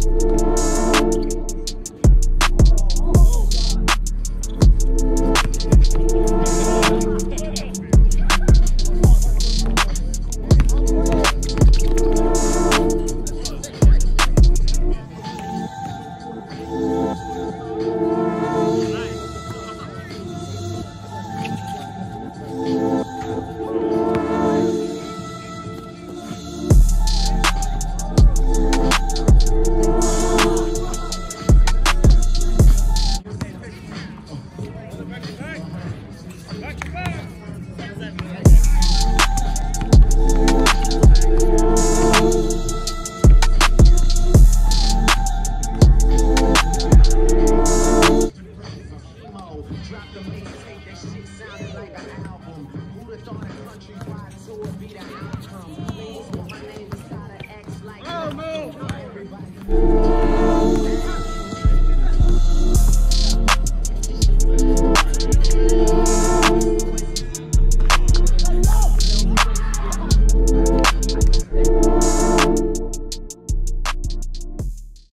you